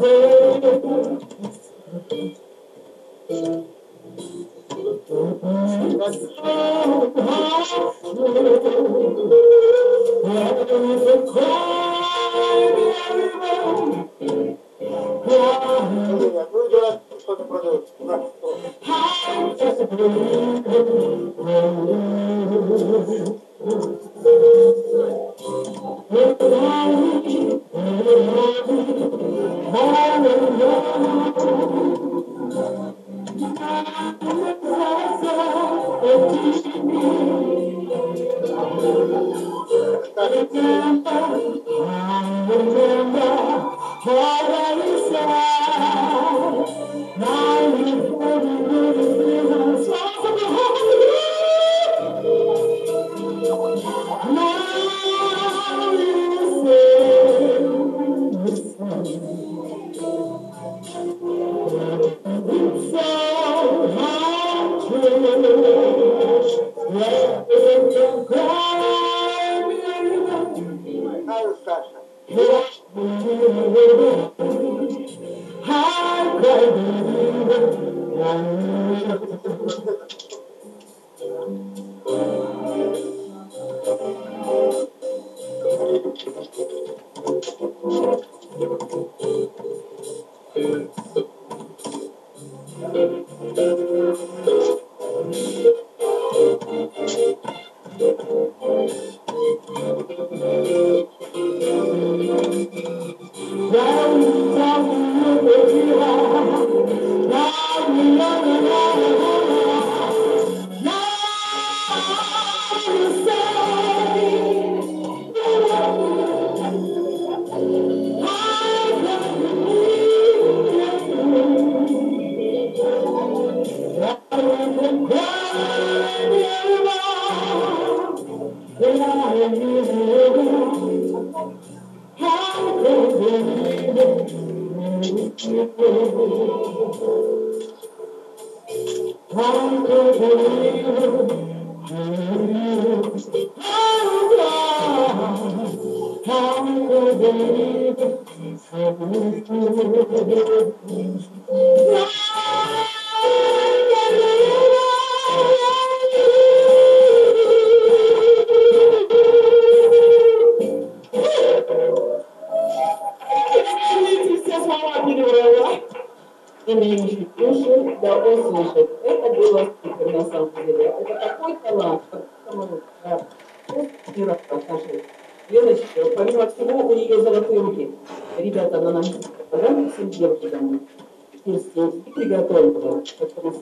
Ну,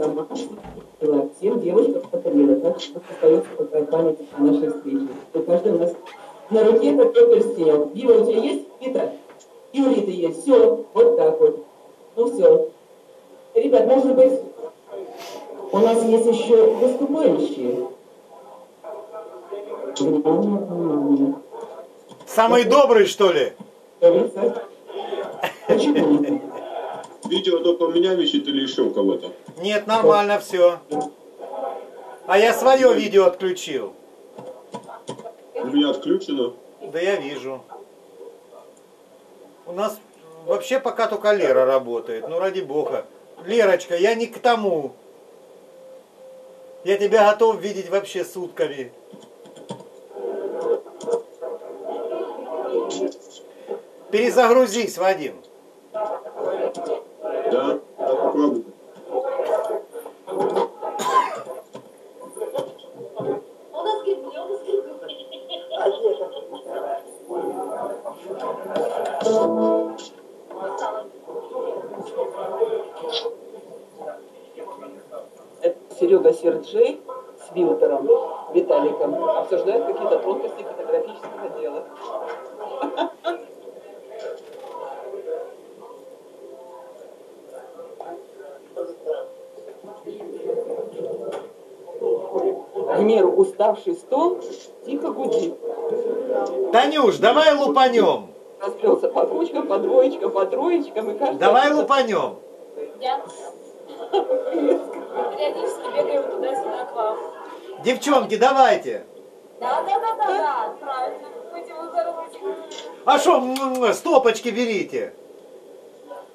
Сама сделала. Всем девушкам подарила. Так что остается такая память о нашей встрече. У каждого у нас на руке такой перстень. Дима, у тебя есть? Вита? И у Риты есть. Все, вот так вот. Ну все. Ребят, может быть, у нас есть еще выступающие. Внимание, внимание. Самый добрый, что ли? Почему? Видео только у меня висит или еще у кого-то? Нет, нормально все. А я свое видео отключил. У меня отключено. Да я вижу. У нас вообще пока только Лера работает. Ну ради бога. Лерочка, я не к тому. Я тебя готов видеть вообще сутками. Перезагрузись, Вадим. Да? Попробуй. А где это? Это Серега Серджей с Вилтером, Виталиком, обсуждают какие-то тонкости фотографического дела. Меру уставший стол тихо гудит. Танюш, давай лупанем. Расплелся по кучкам, по двоечкам, по троечкам. И каждый Давай лупанем. Я периодически бегаю туда-сюда к вам. Девчонки, давайте. Да, да, да, да, да, правильно. А что, стопочки берите.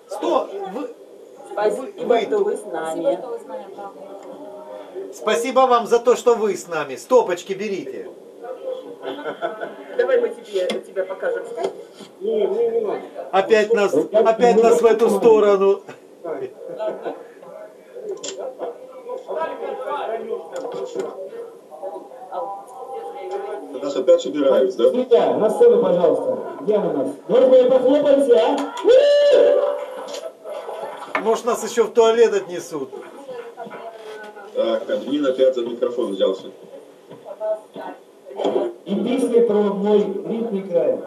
Сто... Вы... Спасибо, Вы- что вы с Спасибо, нами. что вы с нами, правда. Спасибо вам за то, что вы с нами. Стопочки берите. Давай мы тебе, тебя покажем скайп. Не, мне не надо. Опять нас, опять нас в эту сторону. Нас опять собирают, да? Свитя, на сцену, пожалуйста. Где у нас? Дружбы, похлопайте, а? Может, нас еще в туалет отнесут. Так, админ опять за микрофон взялся. И песни про мой ритный край.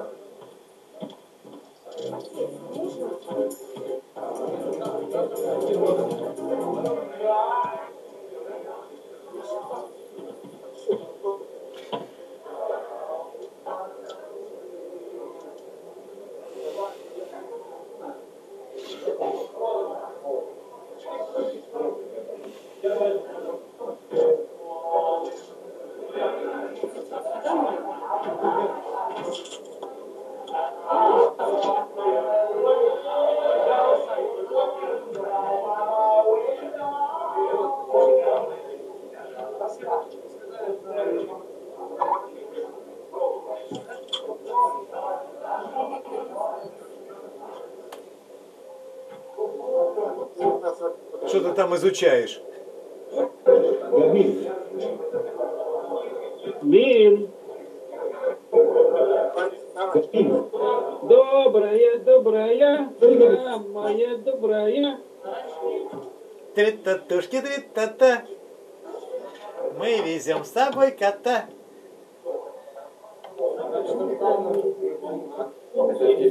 Что ты там изучаешь? Габин, добрая, добрая, самая добрая. Три-татушки, три-та-та. Мы везем с собой кота. Без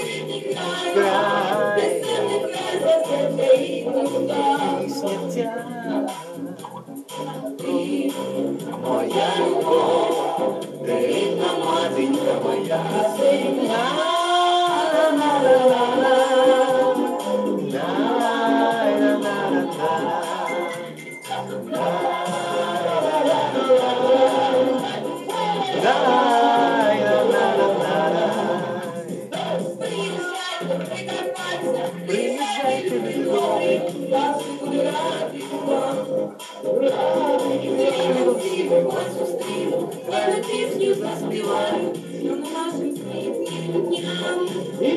Мы.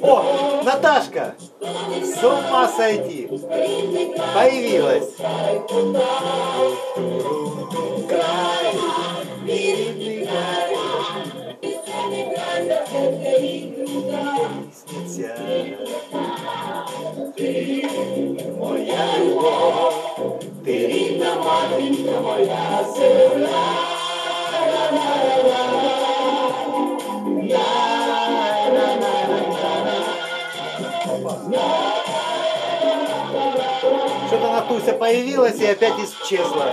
О, Наташка! С ума сойти! Появилась! Моя любовь, ты рідна матінка моя земля. Что-то Натуся появилась и опять исчезла.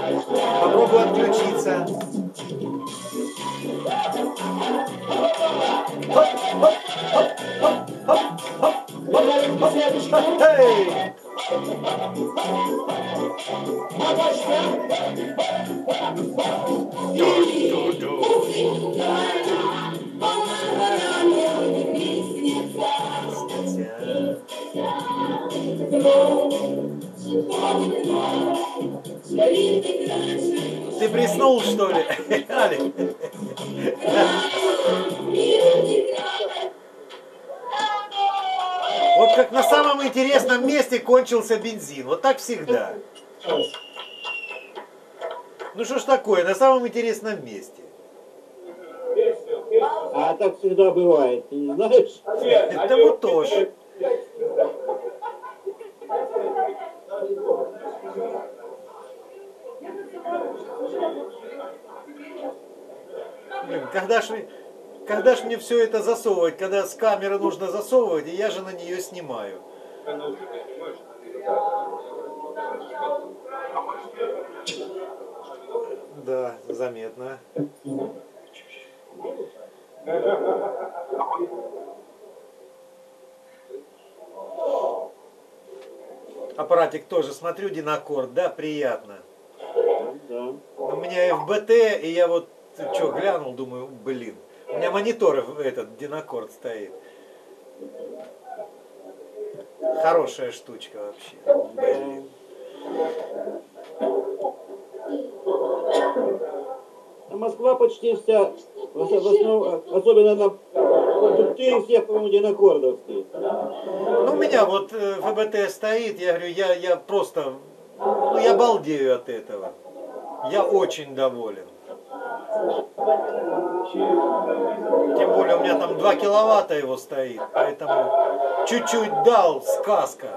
Попробую отключиться. Хоп, хоп, хоп, хоп, хоп, хоп, хоп, хоп. Эй! Ты приснул, что ли, Алик? Вот как на самом интересном месте кончился бензин. Вот так всегда. Ну что ж такое, на самом интересном месте. А так всегда бывает, ты не знаешь? Это вот тоже. Блин, когда ж, вы- когда ж мне все это засовывать, когда с камеры нужно засовывать, и я же на нее снимаю. Да, заметно. Аппаратик тоже смотрю, Динакорд, да, приятно. Да. У меня FBT, и я вот что, глянул, думаю, блин. У меня монитор этот Динакорд стоит. Хорошая штучка вообще. Блин. А Москва почти вся, в ос- в основном, особенно на ты всех, по-моему, динакордов стоит. Ну, у меня вот э, ФБТ стоит, я говорю, я, я просто, ну, я балдею от этого. Я очень доволен. Тем более у меня там 2 киловатта его стоит, поэтому чуть-чуть дал, сказка.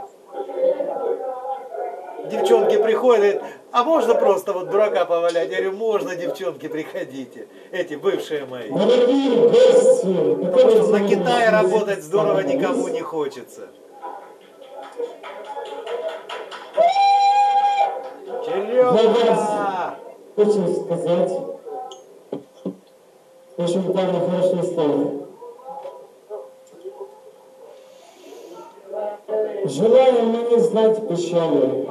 Девчонки приходят, а можно просто вот дурака повалять? Я говорю, можно, девчонки, приходите. Эти бывшие мои. Потому что на Китае работать здорово никому не хочется. Черемка! Хочу сказать, очень правильно хорошо стало. Желаю мне не знать печали,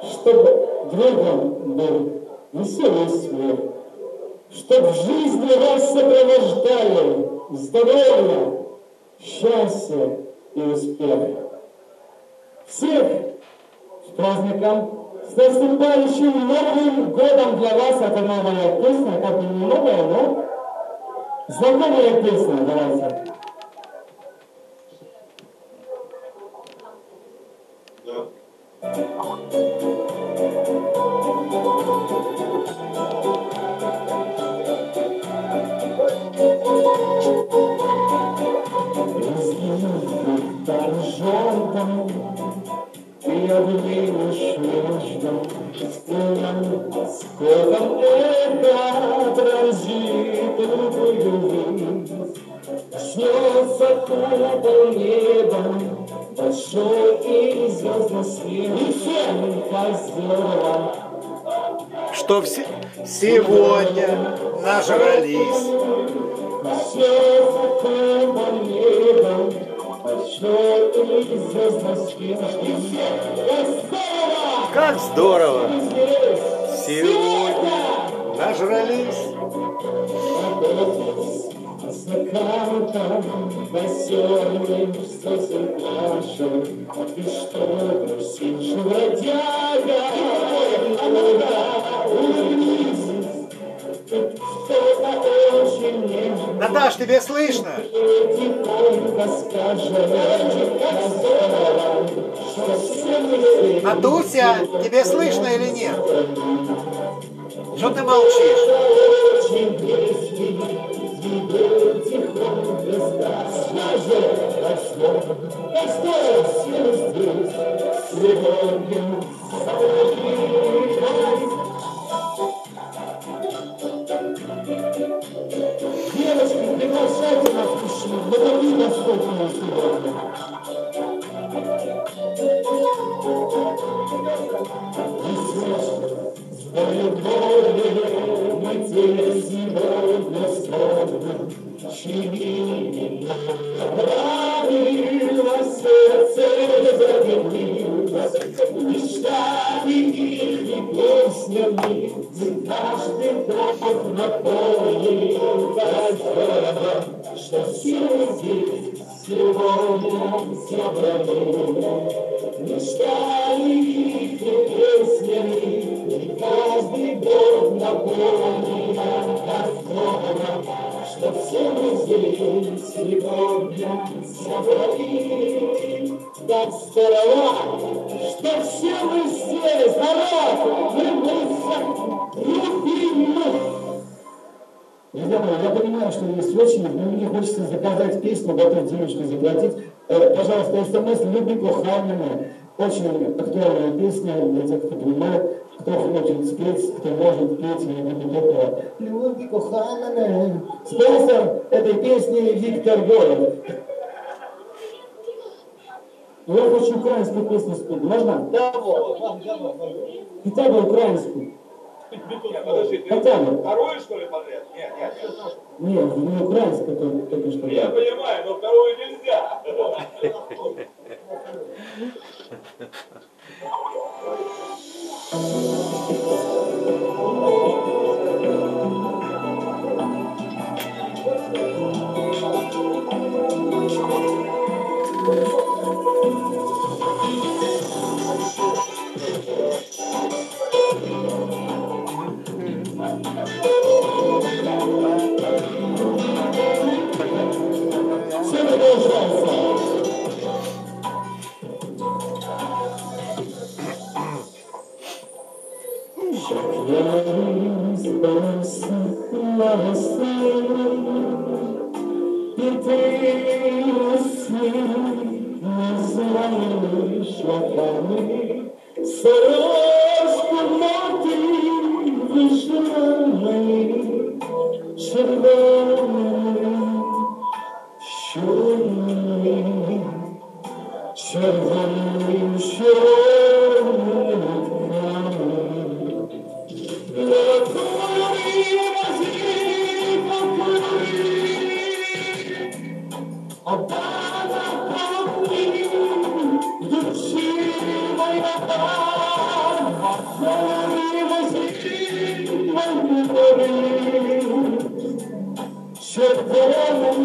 чтобы другом был веселый смех, чтоб в жизни вас сопровождали здоровье, счастье и успех. Всех с праздником! С наступающим Новым годом для вас это новая песня, как бы не новая, но знакомая песня, давайте. Да. Что все, сегодня нажрались. Как здорово. Сегодня нажрались. Наташ, тебе слышно? Натуся, тебе слышно или нет? Что ты молчишь? Что все здесь сегодня собраны. Мечтами их песнями каждый дом наполнен. Так здорово, что все мы здесь сегодня собрались. Так здорово, что все мы здесь, народ, мы любим. Мои, я понимаю, что есть очередь, но мне хочется заказать песню, готов денежку заплатить. Э, пожалуйста, смс «Любим Коханина». Очень актуальная песня для тех, кто понимает, кто хочет спеть, кто может петь, и не только «Любим Коханина». Спонсор этой песни Виктор Город. Ну, я хочу украинскую песню спеть. Можно? Да, вот. Хотя бы украинскую. Нет, подожди, Хотя ты бы. вторую, что ли, подряд? Нет, нет, нет. Нет, не украинская только, только что. Я понимаю, но вторую нельзя. Все Şöyle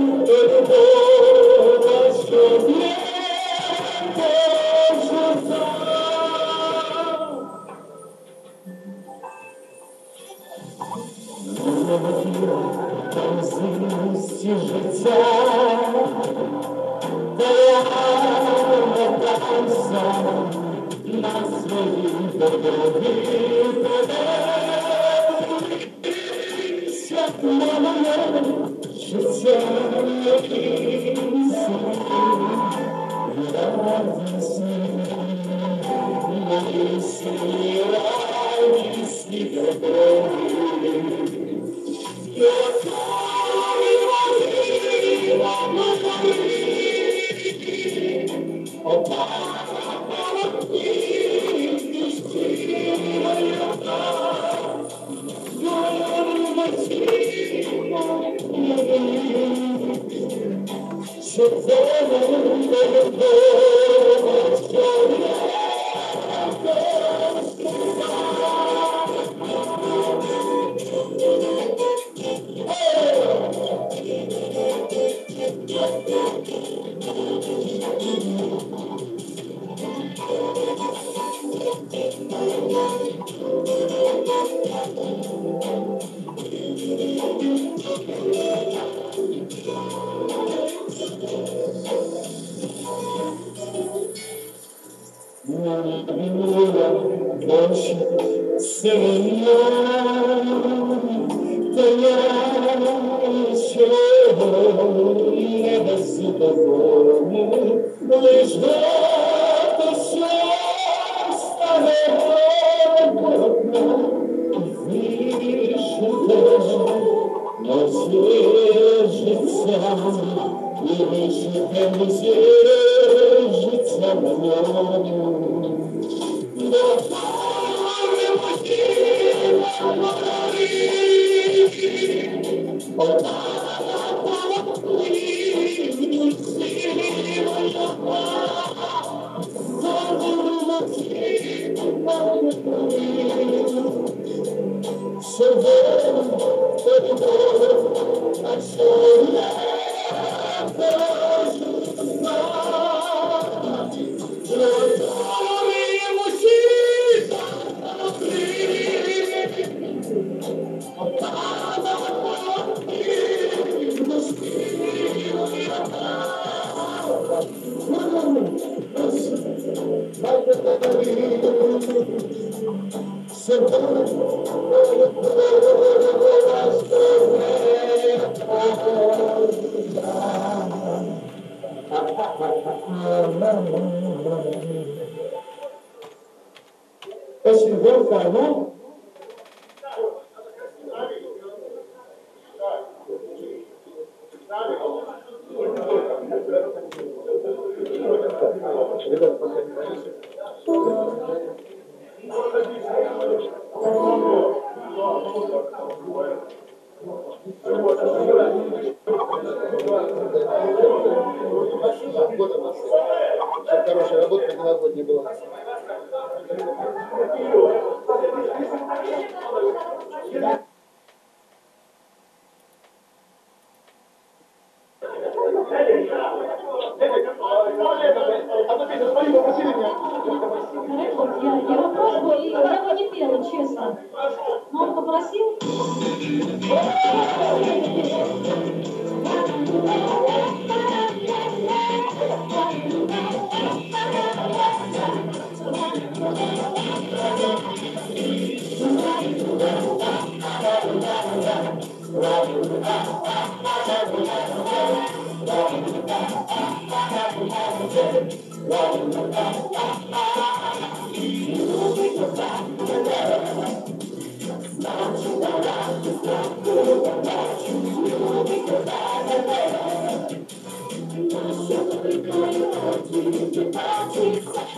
serenade. Очень громко, ну,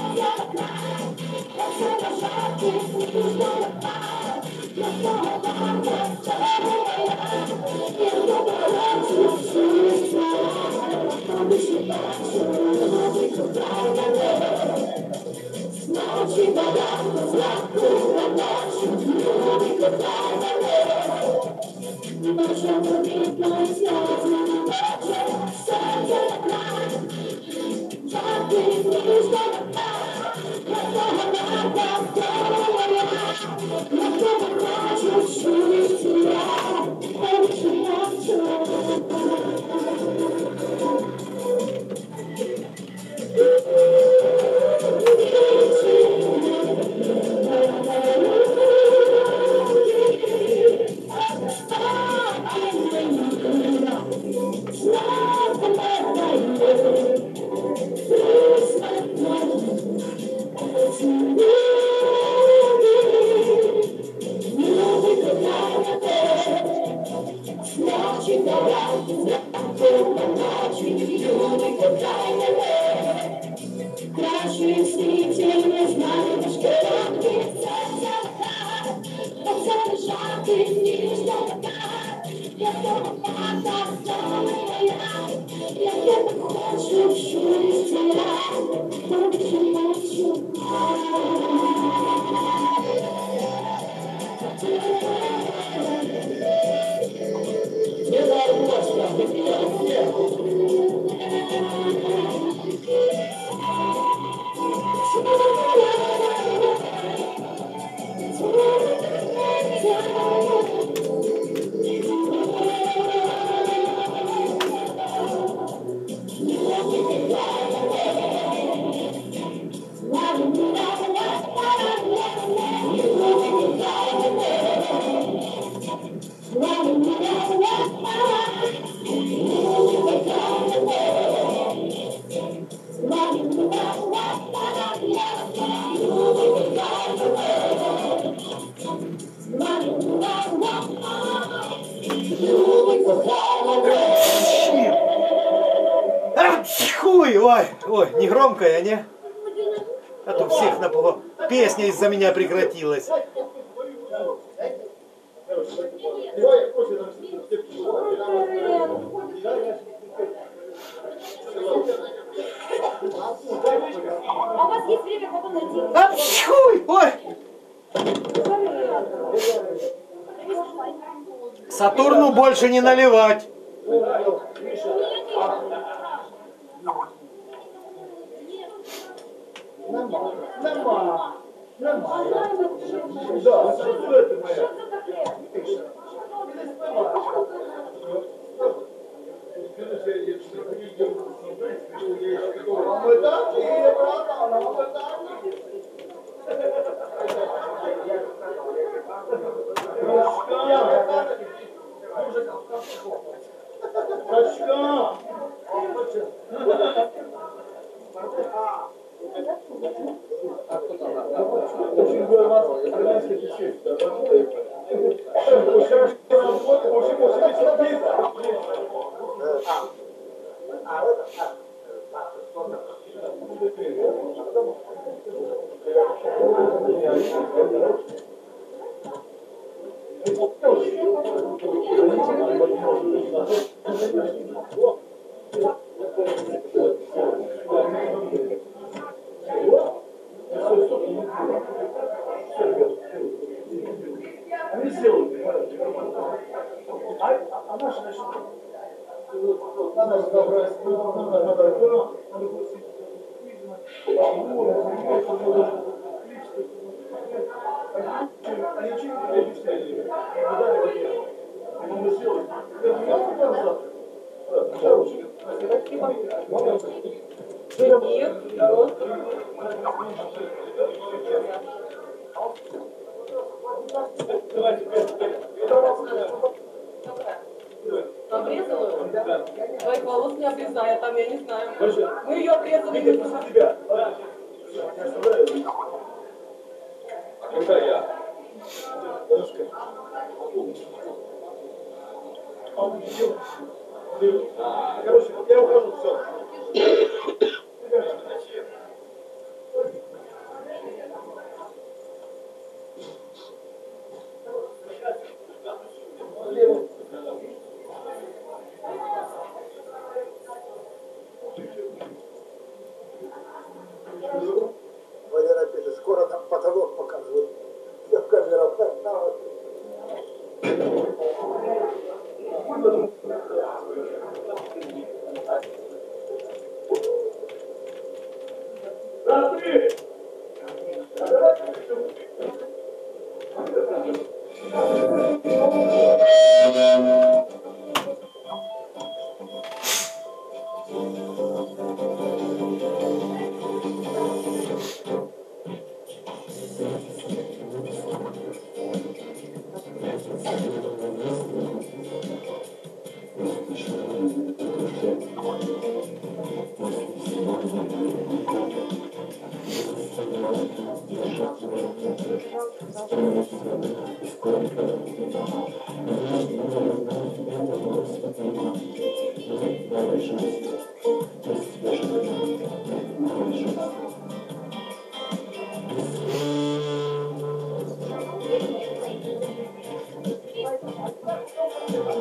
Now she forgot the black, the black, she knew I'm not away. у меня прекратилось. А ой! Сатурну больше не наливать. with us? ao meu Deus. Eu, eu, eu não sou.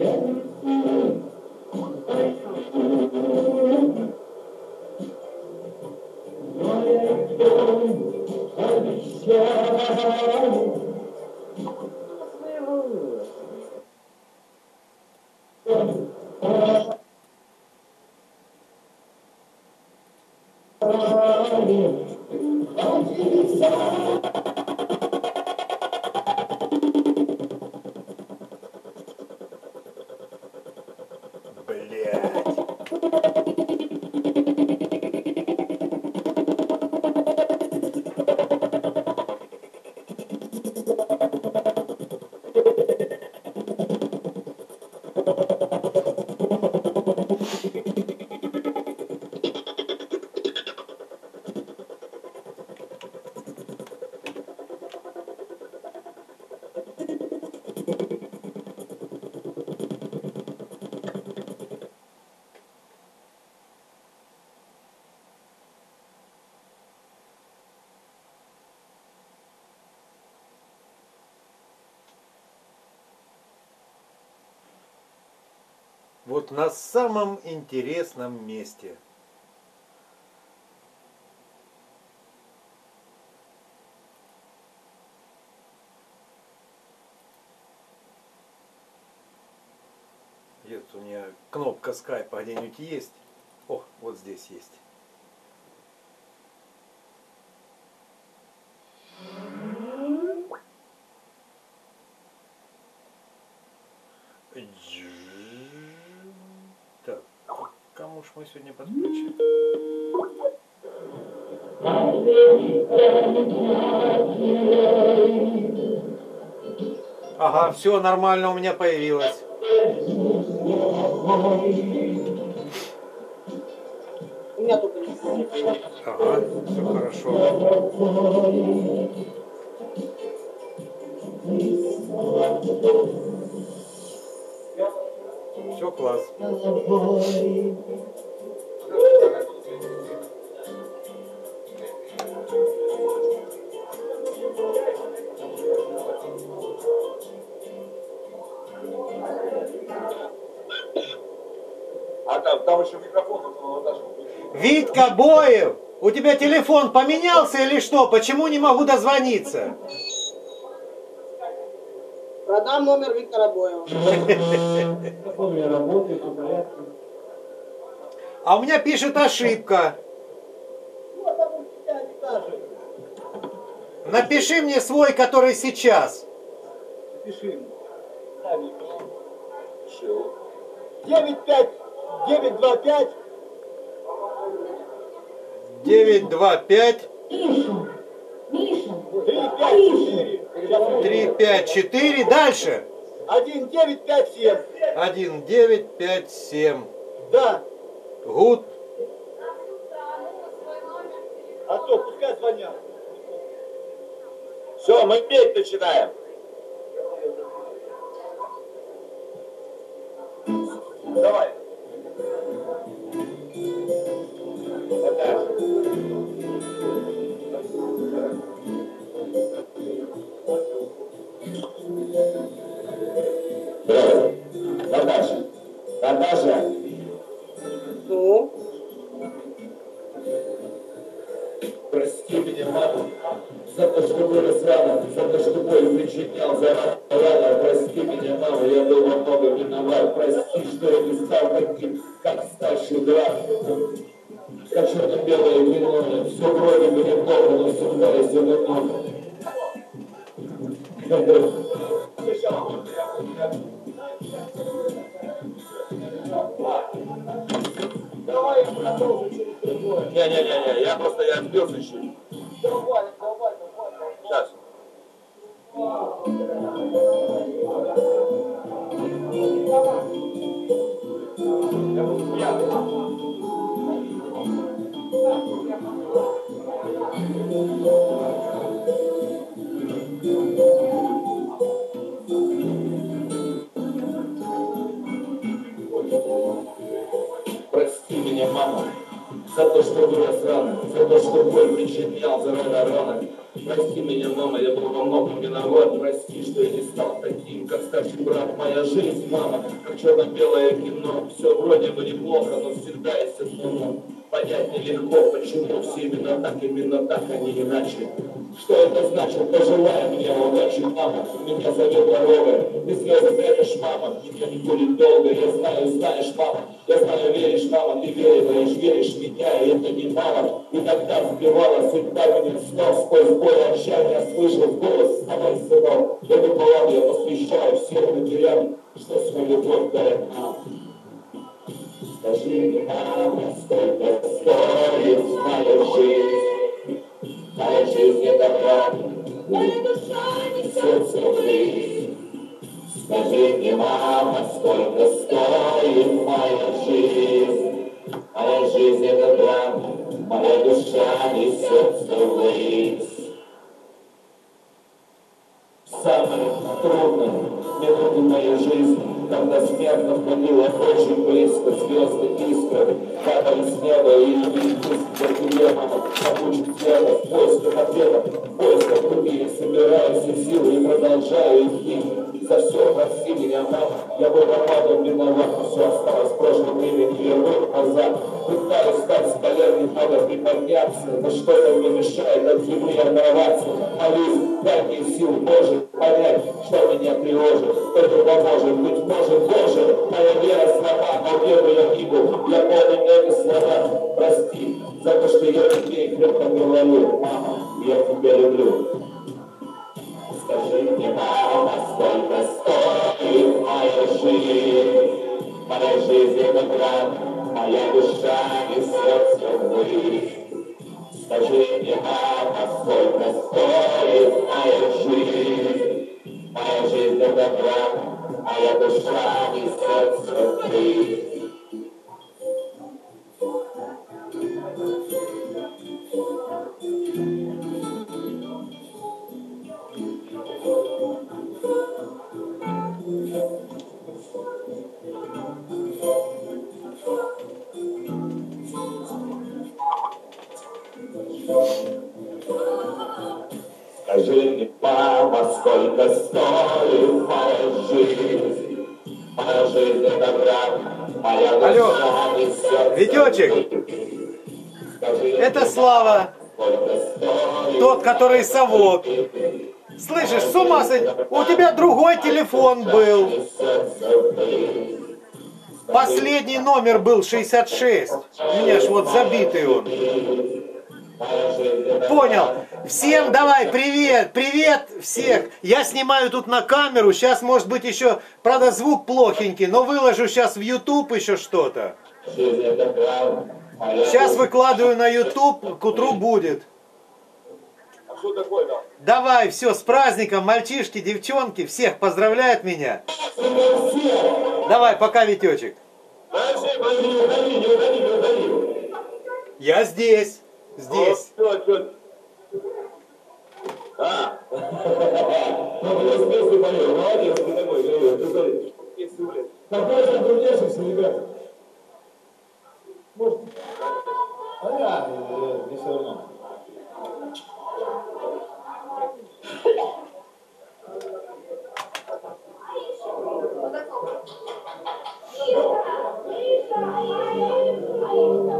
Yeah. Вот на самом интересном месте. Где тут у меня кнопка скайпа где-нибудь есть? О, вот здесь есть. Так, кому ж мы сегодня подключим? Ага, все нормально у меня появилось. У меня только не Ага, все хорошо. Все класс. А там, там еще микрофон Витька Боев, у тебя телефон поменялся или что? Почему не могу дозвониться? Продам номер Виктора Боева. Телефон у меня работает, все в порядке. А у меня пишет ошибка. Напиши мне свой, который сейчас. Пиши. Да, не пиши. 95, 925, 925 Миша, Миша, 354. 354. Дальше. 1957. 1957. Да. Гуд. А то, пускай звонят. Все, мы петь начинаем. Давай. Наташа. Наташа, Наташа, Ну, прости меня, мама, за то, что вырос рано, за то, что боль причинял, за рано, прости меня, мама, я был во многом виноват, прости, что я не стал таким, как старший брат. Как черно-белое вино, все вроде бы неплохо, но всегда есть одно Давай продолжим через другое. Не-не-не, я просто я сбился чуть. Давай, давай, давай. Сейчас. Прости мама, за то, что вырос рано, за то, что боль причинял, за рано рано. Прости меня, мама, я был во многом виноват. Прости, что я не стал таким, как старший брат. Моя жизнь, мама, как черно-белое кино. Все вроде бы неплохо, но всегда есть одно но. Понять нелегко, почему все именно так, именно так, а не иначе. Что это значит? Пожелай мне удачи, мама. Меня зовет дорога. Без слезы это мама. Никто не будет долго. Я знаю, знаешь, мама. Я знаю, веришь, мама. Ты веришь, веришь меня, и это не мало. И тогда сбивала судьба меня снов. Сквозь боль отчаяния слышал голос и сынок. Эту балладу я посвящаю всем матерям, что свою любовь дарят нам. Скажи мама, сколько стоит моя жизнь? Моя жизнь это брат, моя душа несет сюрприз. Скажи мне, мама, сколько стоит моя жизнь? Моя жизнь это брат, моя душа несет сюрприз. В самых трудных минуты моей жизни, когда смерть находила очень близко, звезды искры, падали с неба и к демонов, обучить тело, в поисках ответа, поисках любви, собираю все силы и продолжаю идти. За все прости меня, мама, я был многом виноват, но все осталось в прошлом времени, не назад. Пытаюсь стать с колен, немного приподняться, но что-то мне мешает от земли оторваться. Молюсь, дай мне сил, Боже, понять, что меня тревожит, кто поможет, быть может, Боже, моя вера слаба, но веру я книгу, я полный эти слова. Прости за то, что я тебе крепко говорю, мама, я тебя люблю. Скажи мне, мама, сколько жизнь? Моя жизнь это моя душа несется ввысь. Скажи мне, мама, сколько стоит моя жизнь? Моя моя душа. Скажи который совок. Слышишь, с ума сойти, у тебя другой телефон был. Последний номер был 66. У меня ж вот забитый он. Понял. Всем давай, привет, привет всех. Я снимаю тут на камеру. Сейчас, может быть, еще, правда, звук плохенький, но выложу сейчас в YouTube еще что-то. Сейчас выкладываю на YouTube, к утру будет. А что такое там? Давай, все, с праздником, мальчишки, девчонки, всех поздравляют меня. Давай, пока, Витечек. Я здесь, здесь. А, ну, я смею, болел, молодец, ты такой, живой, ты смотри. Какой же труднейшийся, ребята? Может? А я, не все равно. Lisa, Lisa, I am, I am the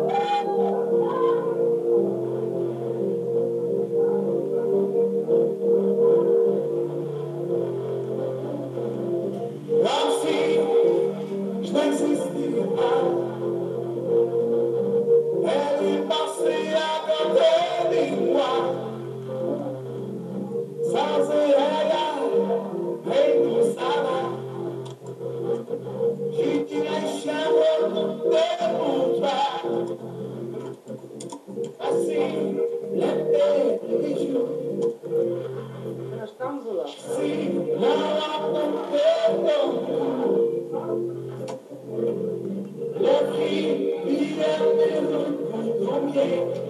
Colombia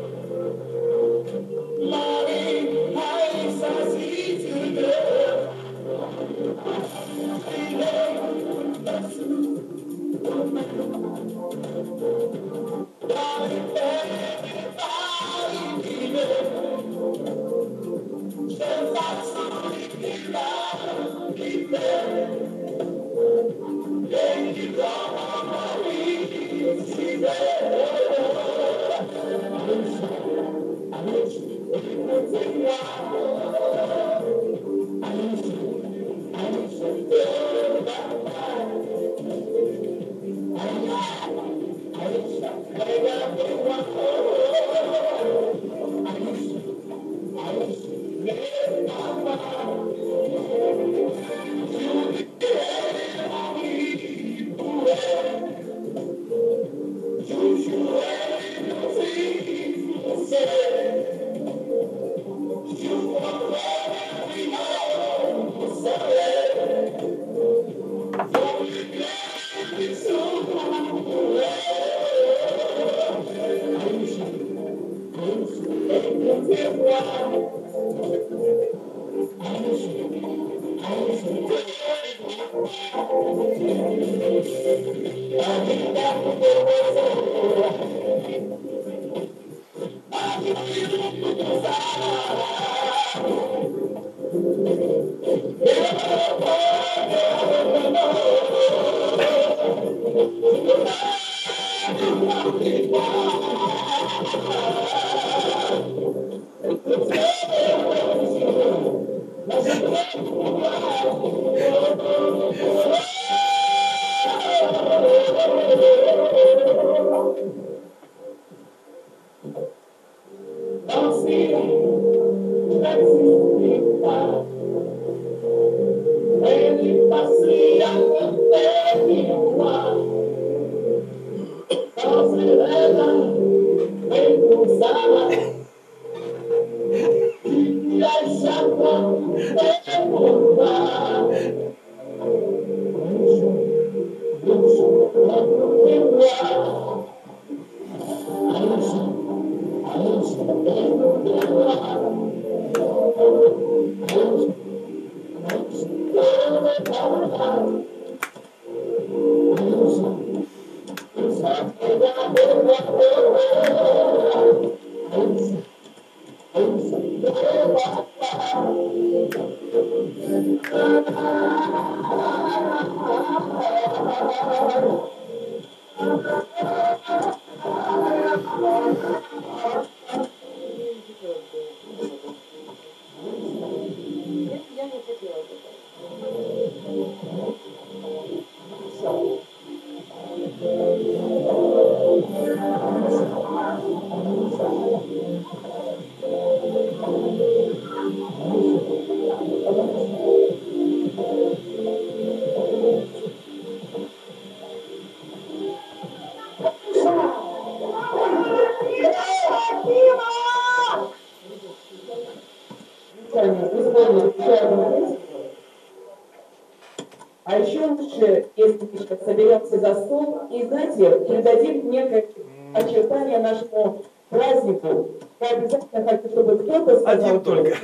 вместе придадим некое очертание нашему празднику. Я обязательно хочу, чтобы кто-то сказал... Один только.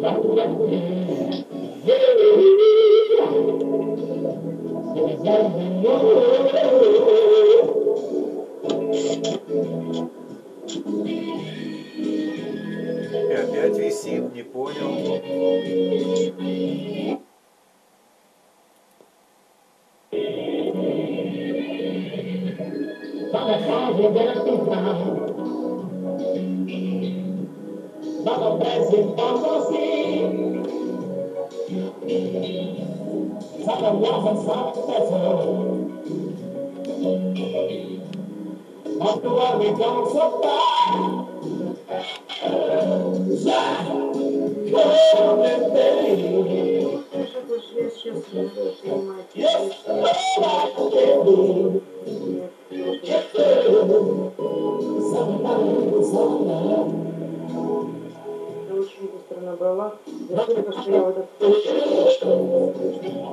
И опять висит, не понял. я засадил. Откуда ведется так? За комнаты. Я снова тебе. Я со мной, со мной. Я очень быстро набрала.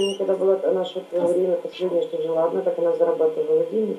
Ну, когда была наша время последняя, что жила одна, так она зарабатывала деньги.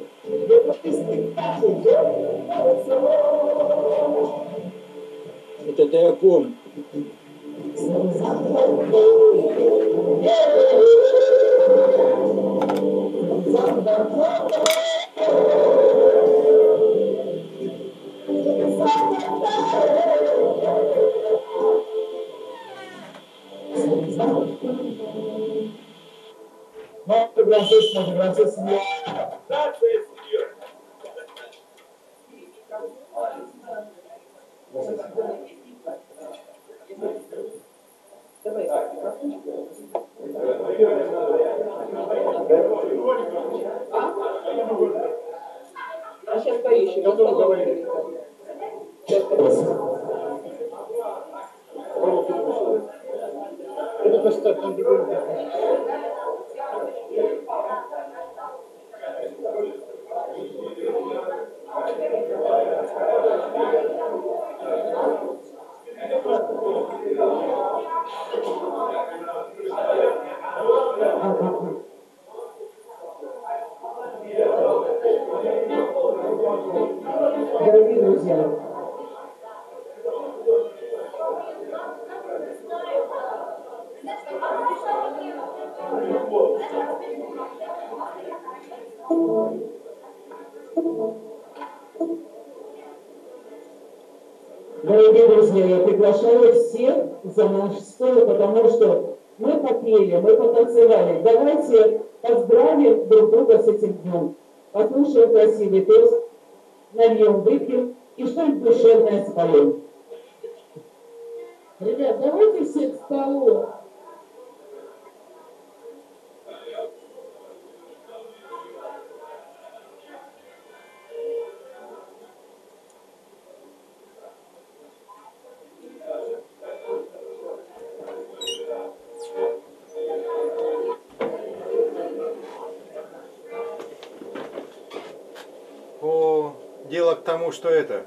Что это...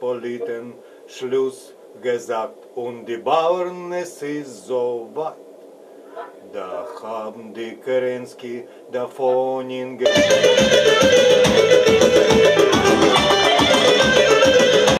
Politen Schluss gesagt und die Bauern es ist so weit. Da haben die Kerensky davon in